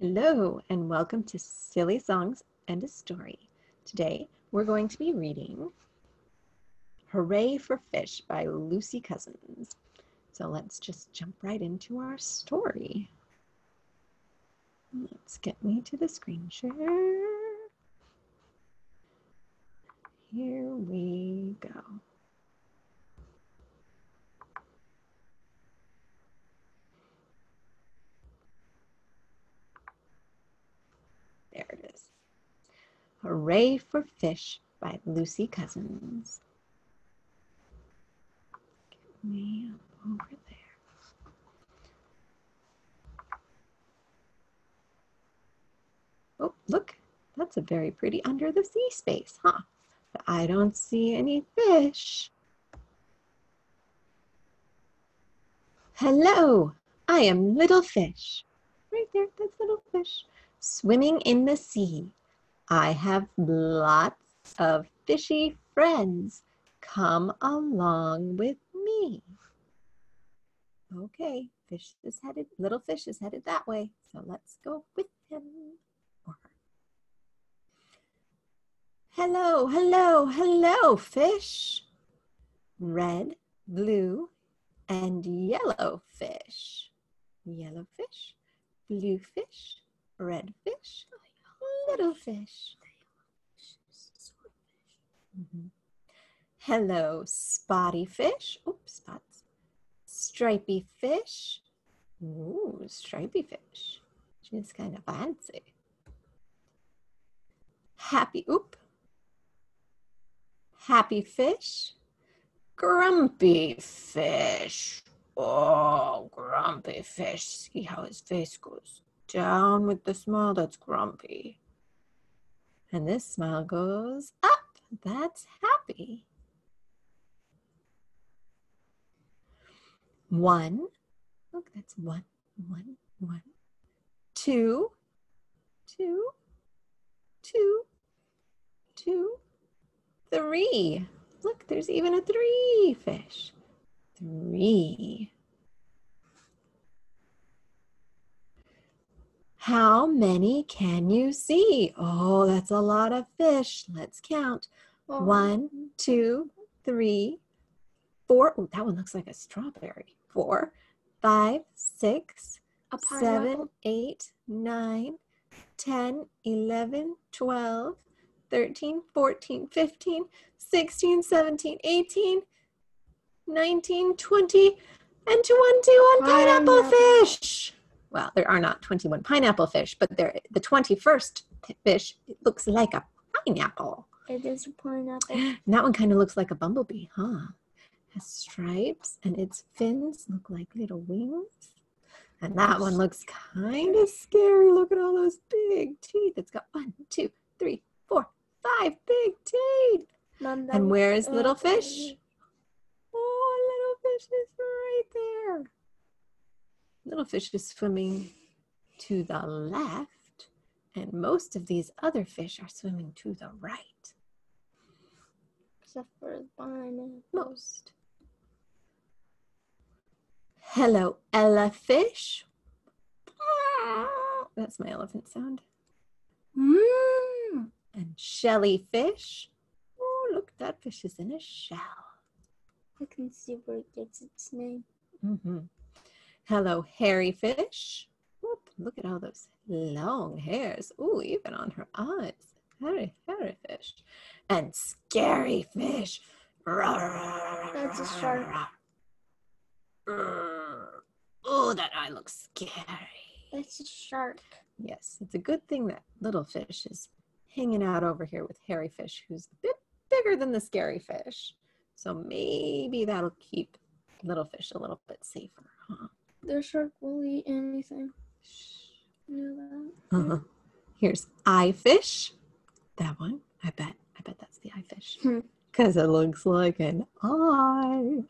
Hello, and welcome to Silly Songs and a Story. Today we're going to be reading Hooray for Fish by Lucy Cousins. So let's just jump right into our story. Let's get me to the screen share. Here we go. There it is. Hooray for Fish by Lucy Cousins. Get me up over there. Oh, look, that's a very pretty under the sea space, huh? But I don't see any fish. Hello, I am Little Fish. Right there, that's Little Fish swimming in the sea. I have lots of fishy friends. Come along with me. Okay, fish is headed, little fish is headed that way. So let's go with him. Hello, hello, hello, fish. Red, blue, and yellow fish. Yellow fish, blue fish, red fish, little fish. Mhm. Hello, spotty fish. Oops, spots. Stripy fish. Ooh, stripy fish. She's kind of fancy. Happy, oop. Happy fish. Grumpy fish. Oh, grumpy fish. See how his face goes down with the smile that's grumpy. And this smile goes up. That's happy. One. Look, that's one, one, one. Two, two, two, two, three. Look, there's even a three fish. Three. How many can you see? Oh, that's a lot of fish. Let's count. Oh, One, two, three, four. Oh, that one looks like a strawberry. Four, five, six, seven, eight, nine, 10, 11, 12, 13, 14, 15, 16, 17, 18, 19, 20, and 21 pineapple Pineapple. fish. Well, there are not 21 pineapple fish, but there the 21st fish it looks like a pineapple. It is a pineapple. And that one kind of looks like a bumblebee, huh? Has stripes and its fins look like little wings. And that one looks kind of scary. Look at all those big teeth. It's got one, two, three, four, five big teeth. Mom, And where is uh, little fish? Oh, little fish is right there. Little fish is swimming to the left, and most of these other fish are swimming to the right. Except for the pineapple. Most. Hello, Ella fish. That's my elephant sound. Mm. And Shelly fish. Oh, look, that fish is in a shell. I can see where it gets its name. hmm Hello, hairy fish. Whoop, look at all those long hairs. Ooh, even on her eyes. Hairy, hairy fish. And scary fish. That's a shark. Oh, that eye looks scary. It's a shark. Yes, it's a good thing that little fish is hanging out over here with hairy fish, who's a bit bigger than the scary fish. So maybe that'll keep little fish a little bit safer, huh? The shark will eat anything. You know that? Uh-huh. Here's eye fish. That one, I bet. I bet that's the eye fish Hmm. because it looks like an eye.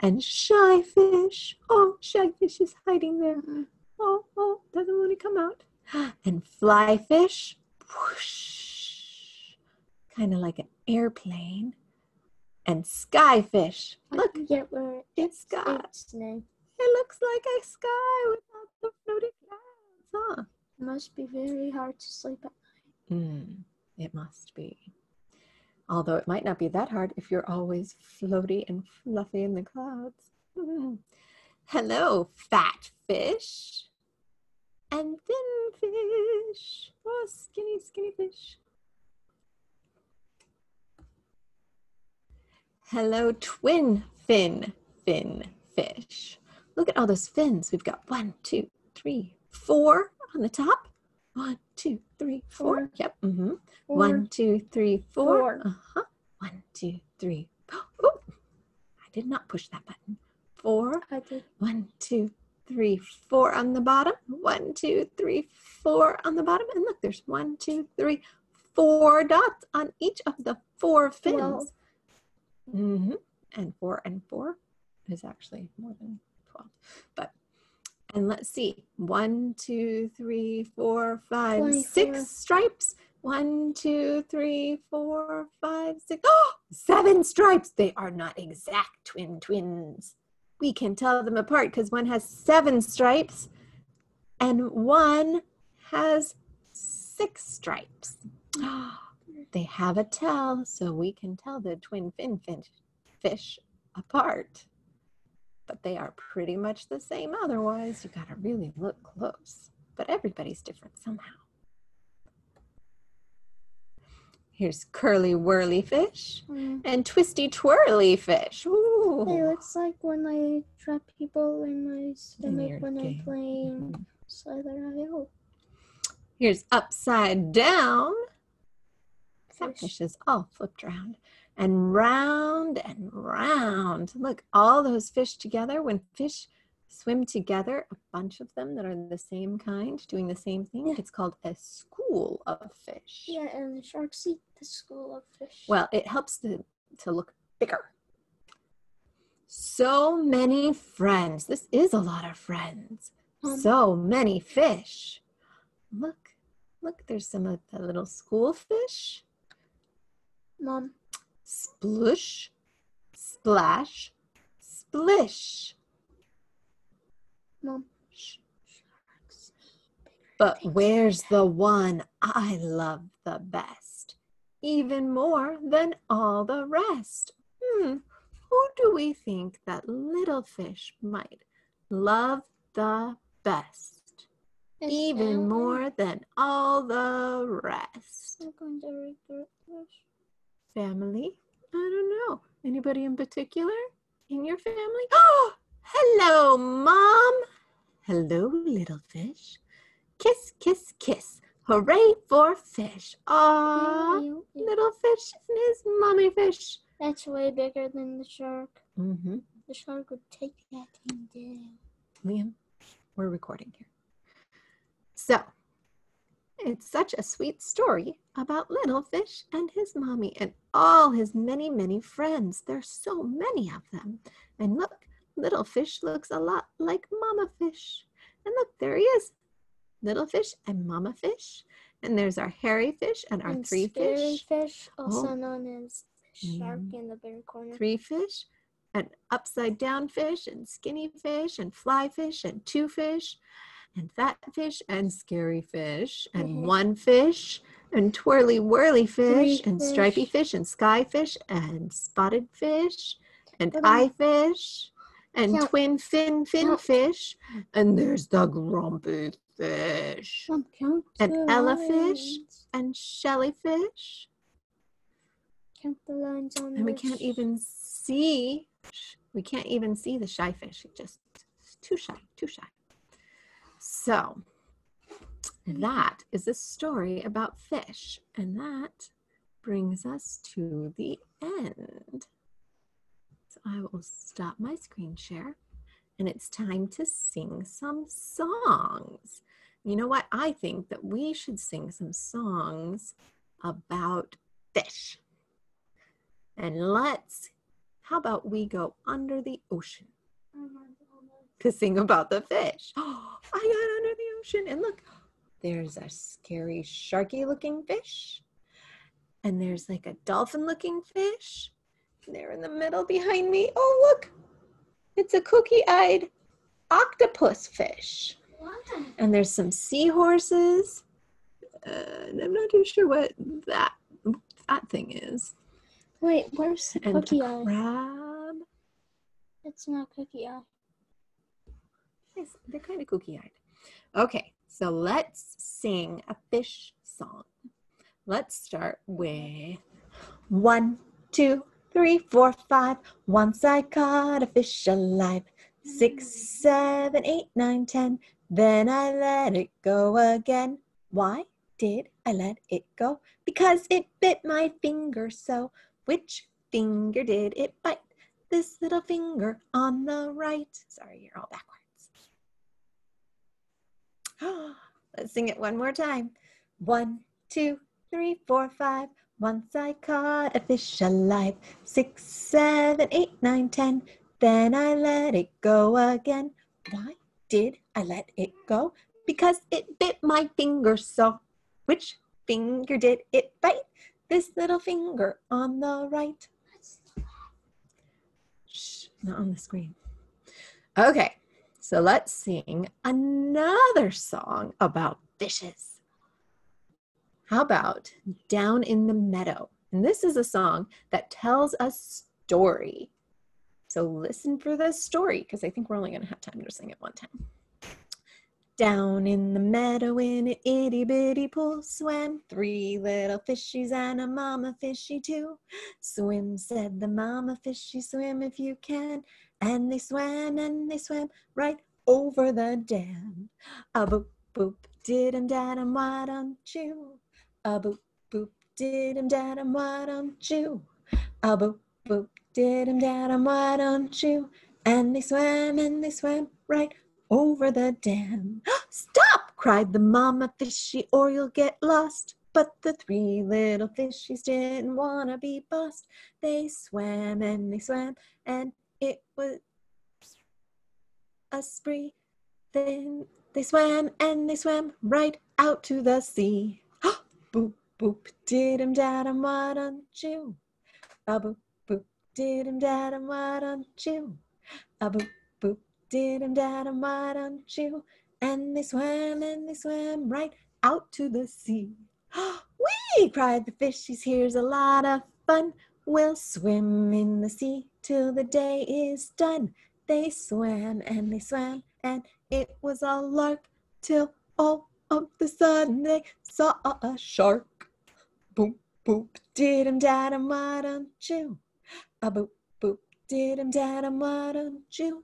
And shy fish. Oh, shy fish is hiding there. Mm. Oh, oh, doesn't want to come out. And fly fish. Whoosh, kind of like an airplane. And sky fish. I Look, forget where it's got. its name. It looks like a sky without the floating clouds, huh? Must be very hard to sleep at Mm, it must be. Although it might not be that hard if you're always floaty and fluffy in the clouds. Mm. Hello, fat fish and thin fish. Oh, skinny, skinny fish. Hello, twin fin fin fish. Look at all those fins. We've got one, two, three, four on the top. One, two, three, four. Four. Yep. hmm Four. One, two, three, four. Four. Uh-huh. One, two, three. Oh, I did not push that button. Four. I did. One, two, three, four on the bottom. One, two, three, four on the bottom. And look, there's one, two, three, four dots on each of the four fins. Twelve. hmm And four and four is actually more than 12. But, and let's see, one, two, three, four, five, six 24. stripes. One, two, three, four, five, six. Oh, seven stripes. They are not exact twin twins. We can tell them apart because one has seven stripes and one has six stripes. They have a tail, so we can tell the twin fin fin fish apart. But they are pretty much the same otherwise. You got to really look close. But everybody's different somehow. Here's curly whirly fish Mm. and twisty twirly fish. It looks like when I trap people in my stomach when game. I'm playing Mhm. IO. Here's upside down. Fish. Fish is all flipped around and round and round. Look, all those fish together. When fish swim together, a bunch of them that are the same kind, doing the same thing, Yeah. it's called a school of fish. Yeah, and the sharks eat the school of fish. Well, it helps to, to look bigger. So many friends. This is a lot of friends. Um, so many fish. Look, look, there's some of the little school fish. Mom, Splush, splash, splish. mom. But where's the one I love the best? Even more than all the rest. Hmm, who do we think that little fish might love the best? It's Even Ellen. more than all the rest. Family? I don't know. Anybody in particular in your family? Oh, hello, Mom. Hello, little fish. Kiss, kiss, kiss. Hooray for fish. Aw, ew. little fish and his mommy fish. That's way bigger than the shark. Mm-hmm. The shark would take that thing down. Liam, we're recording here. So, it's such a sweet story about little fish and his mommy and all his many, many friends. There's so many of them. And look, little fish looks a lot like mama fish. And look, there he is. Little fish and mama fish. And there's our hairy fish and our and three fish. fish, also Oh. known as shark Mm. in the very corner. three fish and upside down fish and skinny fish and fly fish and two fish and fat fish and scary fish and Mhm. one fish and twirly whirly fish Three and stripey fish. fish and sky fish and spotted fish and eye fish and Count. twin fin fin Count. fish and there's the grumpy fish count And elefish? lines. and shellyfish Count the lines on and we can't even see we can't even see the shy fish it just too shy too shy so that is a story about fish and that brings us to the end. So i will stop my screen share and it's time to sing some songs. You know what? I think that we should sing some songs about fish. And let's, how about we go under the ocean to sing about the fish? Oh, I got under the ocean. And look, there's a scary, sharky looking fish. And there's like a dolphin looking fish. And they're in the middle behind me. Oh, look, it's a cookie eyed octopus fish. And there's some seahorses. Uh, and I'm not too sure what that that thing is. Wait, where's And Cookie a Eye? crab. It's not Cookie Eye. They're kind of kooky eyed. Okay, so let's sing a fish song. Let's start with one, two, three, four, five. Once I caught a fish alive. Six, seven, eight, nine, ten. Then I let it go again. Why did I let it go? Because it bit my finger so. Which finger did it bite? This little finger on the right. Sorry, you're all backwards. Let's sing it one more time. One, two, three, four, five. Once I caught a fish alive. Six, seven, eight, nine, ten. Then I let it go again. Why did I let it go? Because it bit my finger so. Which finger did it bite? This little finger on the right. Shh, not on the screen. Okay, so let's sing another song about fishes. How about Down in the Meadow? And this is a song that tells a story. So listen for the story because I think we're only going to have time to sing it one time. Down in the meadow in an itty bitty pool swam three little fishies and a mama fishy too. Swim, said the mama fishy, swim if you can. And they swam and they swam right over the dam. A boop boop did em dad em why don't you? A boop boop did em dad em why don't you? A boop boop did em dad em why don't you? And they swam and they swam right over the dam. Stop! cried the mama fishy, or you'll get lost. But the three little fishies didn't want to be bossed. They swam and they swam, and it was a spree. Then they swam and they swam right out to the sea. boop, boop, did him, dad, and why don't you? A boop, boop, did him, dad, and why don't you? A boop, boop, did him, dad, and why don't you? And they swam and they swam right out to the sea. Whee! cried the fishies, here's a lot of fun. We'll swim in the sea till the day is done. They swam and they swam, and it was a lark till all of the sudden they saw a shark. Boop, boop, did him, dad, and why don't you? A boop, boop, did him, dad, and why don't you?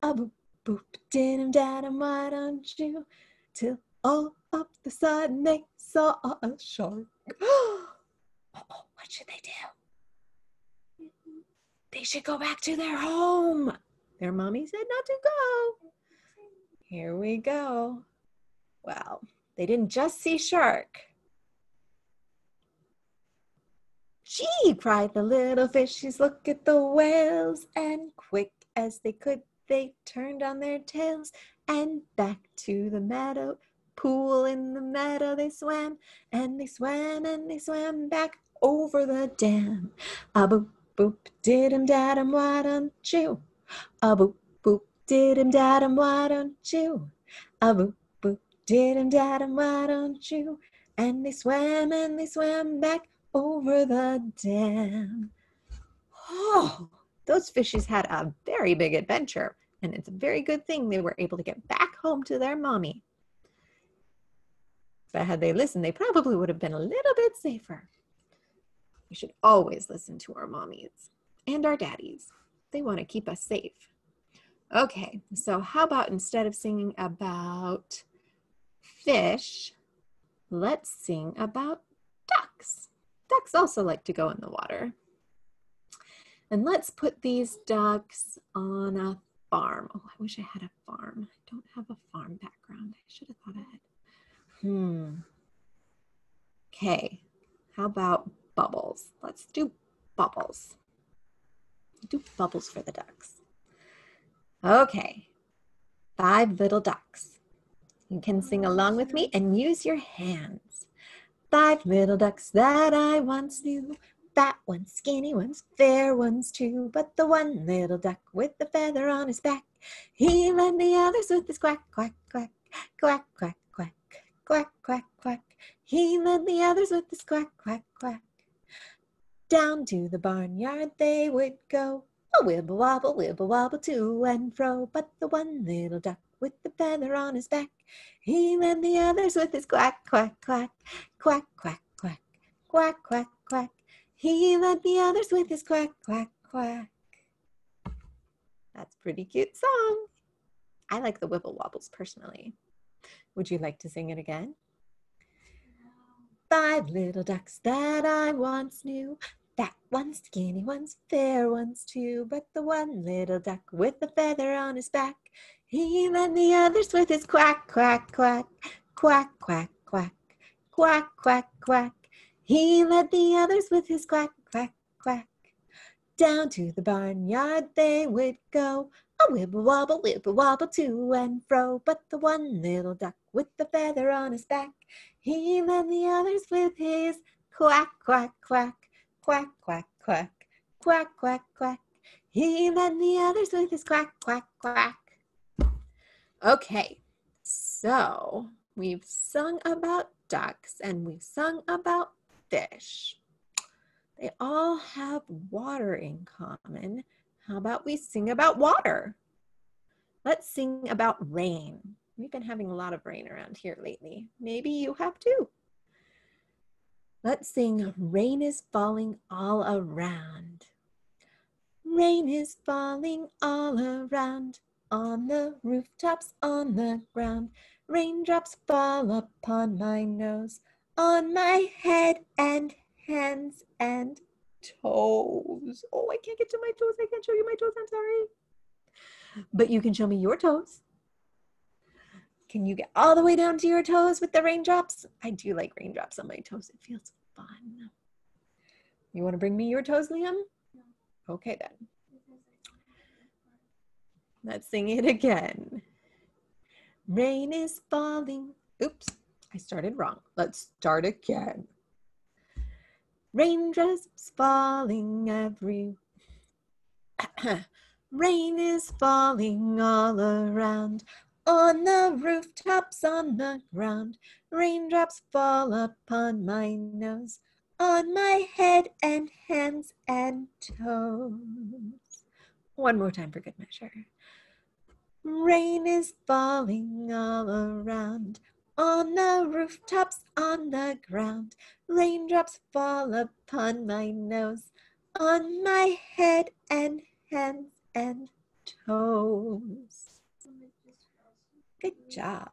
A boop, boop, did him, dad, and why don't you? Till all of the sudden they saw a shark. Oh, oh, what should they do? They should go back to their home. Their mommy said not to go. Here we go. Well, they didn't just see shark. Gee, cried the little fishies, look at the whales. And quick as they could, they turned on their tails and back to the meadow. Pool in the meadow they swam, and they swam and they swam back over the dam. A boop, did him dad him, why don't you? A boop boop, did him dad him, why don't you? A boop boop, did him dad him, why don't you? And they swam and they swam back over the dam. Oh, those fishes had a very big adventure, and it's a very good thing they were able to get back home to their mommy. But had they listened, they probably would have been a little bit safer. We should always listen to our mommies and our daddies. They want to keep us safe. Okay, so how about instead of singing about fish, let's sing about ducks. Ducks also like to go in the water. And let's put these ducks on a farm. Oh, I wish I had a farm. I don't have a farm background. I should have thought ahead. Hmm. Okay, how about? Let's do bubbles. Do bubbles for the ducks. Okay, five little ducks. You can sing along with me and use your hands. Five little ducks that I once knew. Fat ones, skinny ones, fair ones too. But the one little duck with the feather on his back, he led the others with his quack, quack, quack. quack, quack, quack, quack, quack, quack. He led the others with his quack, quack, quack. Down to the barnyard they would go. A wibble wobble, wibble wobble to and fro. But the one little duck with the feather on his back, he led the others with his quack, quack, quack, quack, quack, quack, quack, quack, quack. He led the others with his quack, quack, quack. That's pretty cute song. I like the Wibble Wobbles personally. Would you like to sing it again? Five little ducks that I once knew. Fat ones, skinny ones, fair ones too. But the one little duck with the feather on his back, he led the others with his quack, quack, quack, quack, quack, quack, quack, quack, quack. He led the others with his quack, quack, quack. Down to the barnyard they would go. A wibble wobble, wibble wobble to and fro. But the one little duck with the feather on his back, he led the others with his quack, quack, quack, quack, quack, quack, quack, quack, quack. He led the others with his quack, quack, quack. Okay, so we've sung about ducks and we've sung about fish. They all have water in common. How about we sing about water? Let's sing about rain. We've been having a lot of rain around here lately. Maybe you have too. Let's sing Rain is Falling All Around. Rain is falling all around, on the rooftops, on the ground. Raindrops fall upon my nose, on my head and hands and toes. Oh, I can't get to my toes. I can't show you my toes. I'm sorry. But you can show me your toes. Can you get all the way down to your toes with the raindrops? I do like raindrops on my toes. It feels fun. You want to bring me your toes, Liam? Okay, then. Let's sing it again. Rain is falling. Oops, I started wrong. Let's start again. Raindrops falling every. Rain is falling all around, on the rooftops, on the ground. Raindrops fall upon my nose, on my head and hands and toes. One more time for good measure. Rain is falling all around, on the rooftops, on the ground, raindrops fall upon my nose, on my head and hands and toes. Good job.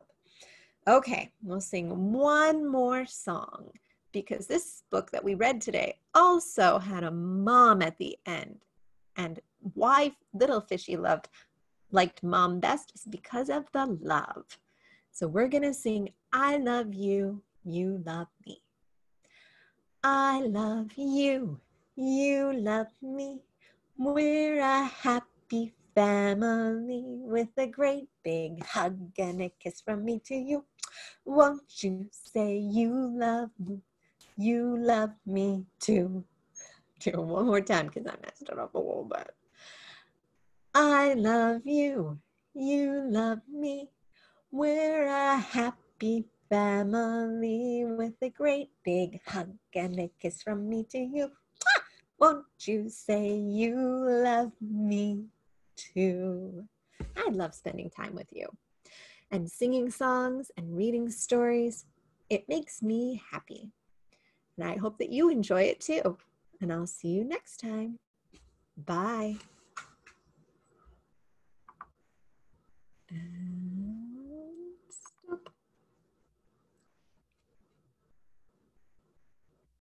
Okay, we'll sing one more song because this book that we read today also had a mom at the end. And why Little Fishy loved liked mom best is because of the love. So we're going to sing, I love you, you love me. I love you, you love me. We're a happy family with a great big hug and a kiss from me to you. Won't you say you love me? You love me too. Do it one more time because I messed it up a little bit. I love you, you love me. We're a happy family with a great big hug and a kiss from me to you. Won't you say you love me too? I love spending time with you and singing songs and reading stories. It makes me happy. And I hope that you enjoy it too. And I'll see you next time. Bye. And